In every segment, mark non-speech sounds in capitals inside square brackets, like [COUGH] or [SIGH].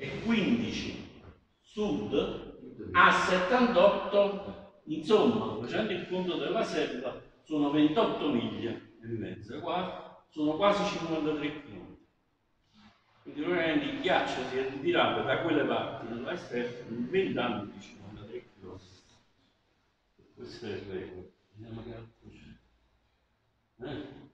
e 15 sud a 78, insomma, facendo il conto della selva, sono 28 miglia e mezza, sono quasi 53 km. Quindi praticamente il ghiaccio si è ritirato da quelle parti nell'esterno in 20 anni di 53 km. Questo è il record. Vediamo che altro. Eh?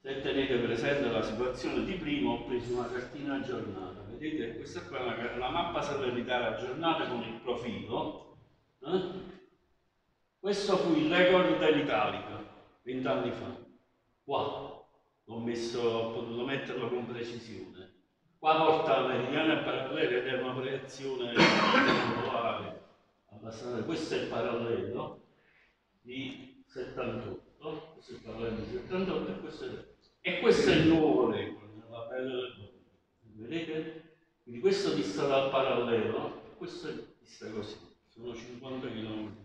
Se tenete presente la situazione di prima, ho preso una cartina aggiornata. Vedete, questa qua è una, mappa satellitare aggiornata con il profilo. Eh? Questo fu il record dell'Italica, vent'anni fa. Qua, ho, messo, ho potuto metterlo con precisione. Qua porta meridiana e parallelo ed è una triangolare abbastanza. Questo è il parallelo di 78, questo è il parallelo di 78 e questo è e questo è il nuovo record, la pelle del. Vedete? Quindi questo dista dal parallelo, questo dista così, sono 50 km.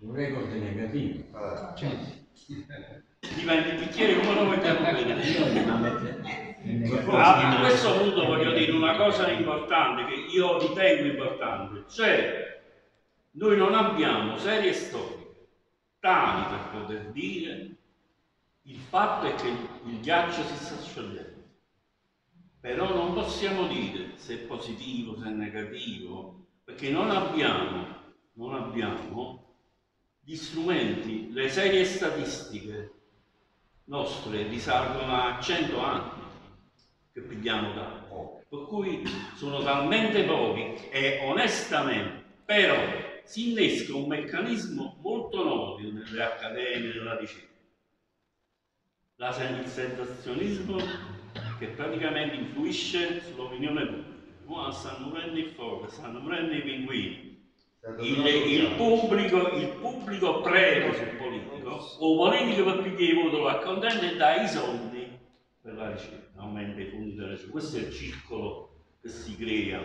Un record negativo. Ah, Cioè, Dipende il bicchiere come lo vogliamo Ah, a questo punto voglio dire una cosa importante che io ritengo importante, cioè noi non abbiamo serie storiche tali per poter dire il fatto è che il ghiaccio si sta sciogliendo, però non possiamo dire se è positivo, se è negativo, perché non abbiamo, non abbiamo gli strumenti, le serie statistiche nostre risalgono a 100 anni che pigliamo da per cui sono talmente pochi e onestamente però si innesca un meccanismo molto noto nelle accademie della ricerca la il sensazionismo che praticamente influisce sull'opinione pubblica Ora stanno morendo il fuoco, stanno morendo i pinguini il, il pubblico, il pubblico preme sul politico, o politico per pigliare i voti lo accontenta e dà i soldi per la ricerca, aumenta i fondi della ricerca. Questo è il circolo che si crea.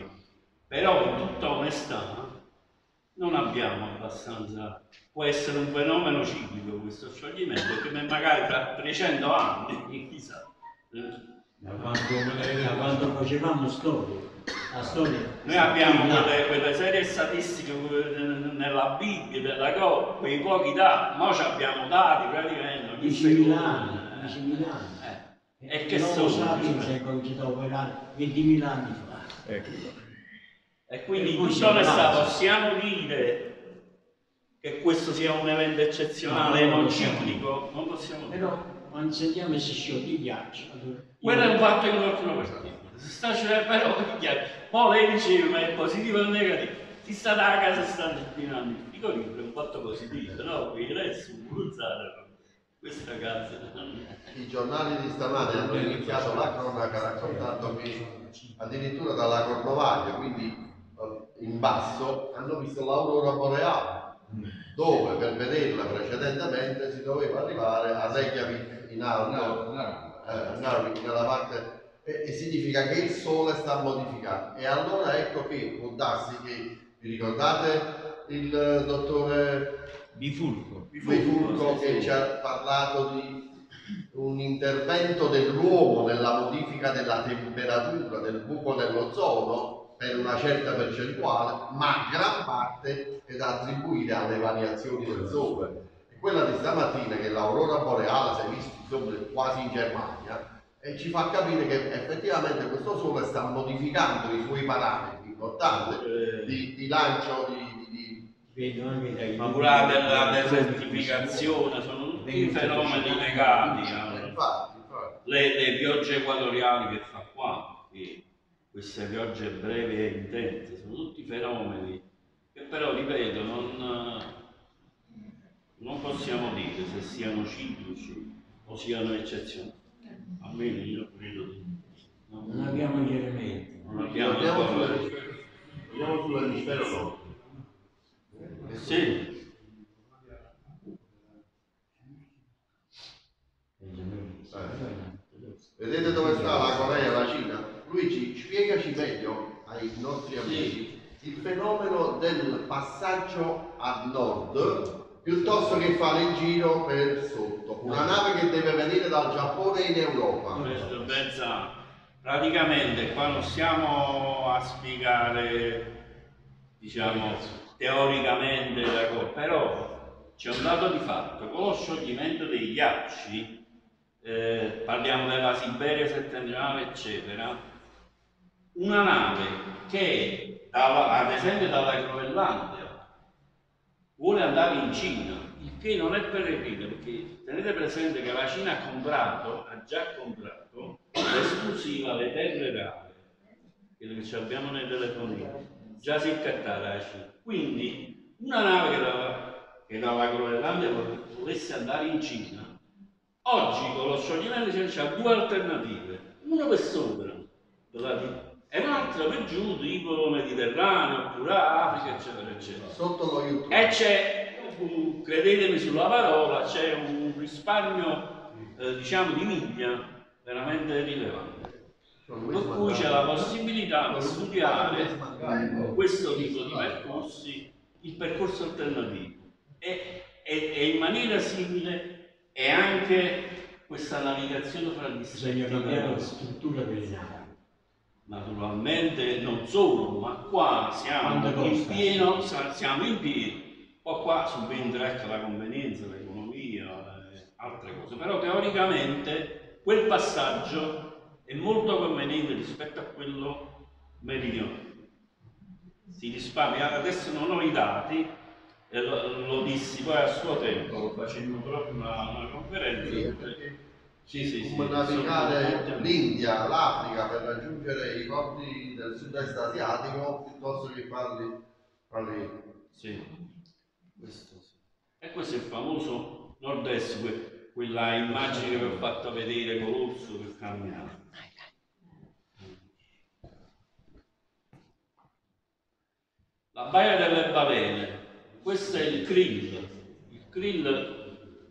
Però in tutta onestà non abbiamo abbastanza, può essere un fenomeno ciclico questo scioglimento, che magari tra 300 anni, [LAUGHS] chissà. eh, Da quando, da quando facevamo storia, la storia. Noi abbiamo quelle, quelle serie statistiche nella Bibbia, della cosa, quei pochi dati, ma abbiamo dati praticamente ogni 10.000 secondo. anni, 10.000 anni. Eh, E che L'Homo sono? sapiens è cominciato a operare 20.000 anni fa. E quindi in onestà là. possiamo dire che questo sia un evento eccezionale e No, non non possiamo ciclico? Non possiamo dire. Però quando sentiamo si scioglie il ghiaccio, allora- Quello è un fatto che qualcuno può Si sta cioè, però poi lei diceva ma è positivo o negativo? Si sta da casa e stanno inquinando. Dico libro è un fatto positivo, no? Qui adesso bruciare questa casa. I giornali di stamane hanno iniziato la cronaca raccontando che addirittura dalla Cornovaglia, quindi in basso, hanno visto l'aurora boreale, dove per vederla precedentemente si doveva arrivare a Reykjavik in alto, eh, Narvik, nella parte e, e significa che il sole sta modificando. E allora ecco che può darsi che vi ricordate il eh, dottore Bifurco. Bifurco che ci ha parlato di un intervento dell'uomo nella modifica della temperatura del buco dell'ozono per una certa percentuale, ma gran parte è da attribuire alle variazioni del sole. E quella di stamattina, che l'aurora boreale si è vista insomma, quasi in Germania, e ci fa capire che effettivamente questo sole sta modificando i suoi parametri importanti Eh, di, di lancio di, Ma pure la della desertificazione sono tutti fenomeni legati alle infatti, infatti. le, le piogge equatoriali che fa qua, che queste piogge brevi e intense, sono tutti fenomeni che però, ripeto, non, non possiamo dire se siano ciclici o siano eccezionali. Almeno io credo di no. Non abbiamo gli elementi. Non abbiamo Andiamo sull'emisfero- andiamo sull'emisfero nord. Eh Sì, Vedete dove sta la Corea e la Cina? Luigi, spiegaci meglio ai nostri amici il fenomeno del passaggio a nord piuttosto che fare il giro per sotto. Una nave che deve venire dal Giappone in Europa. questo è ben sa. praticamente qua non stiamo a spiegare, diciamo, teoricamente la cosa, però c'è un dato di fatto, con lo scioglimento dei ghiacci, eh, parliamo della Siberia settentrionale, eccetera, una nave che, ad esempio dalla Groenlandia, vuole andare in Cina, il che non è peregrino, perché tenete presente che la Cina ha comprato, ha già comprato l'esclusiva le terre rare, quello che abbiamo nei telefonini, già si è cattata la Cina. Quindi una nave che dalla, che dalla Groenlandia volesse andare in Cina, oggi con lo scioglimento c'è due alternative, una per sopra e un'altra per giù, tipo Mediterraneo, oppure Africa, eccetera, eccetera. Sotto lo YouTube. E c'è, credetemi sulla parola, c'è un risparmio, eh, diciamo, di miglia veramente rilevante. Per cui c'è la possibilità di studiare questo tipo di percorsi, il percorso alternativo. E, e, e in maniera simile è anche questa navigazione fra gli Bisogna cambiare la struttura dei Naturalmente non solo, ma qua siamo in pieno, siamo in pieno, poi qua subentra ecco la convenienza, l'economia, altre cose, però teoricamente quel passaggio è molto conveniente rispetto a quello meridionale. Si risparmia, adesso non ho i dati, eh, lo, lo, dissi poi a suo tempo, lo facendo proprio una, una conferenza. Sì, sì, sì, come navigare l'India, l'Africa per raggiungere i porti del sud-est asiatico piuttosto che farli, farli... Sì, questo sì. E questo è il famoso nord-est, quella immagine che vi ho fatto vedere con l'orso che cammina. La baia delle balene, questo è il krill. Il krill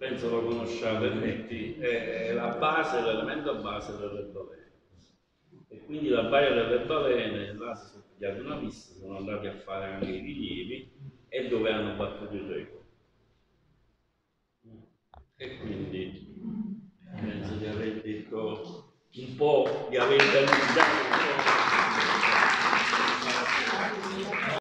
penso lo conosciate tutti, è, la base, l'elemento base delle balene. E quindi la baia delle balene, là si sono pigliati una pista, sono andati a fare anche i rilievi e dove hanno battuto il record. E quindi penso di aver detto un po', di aver po'.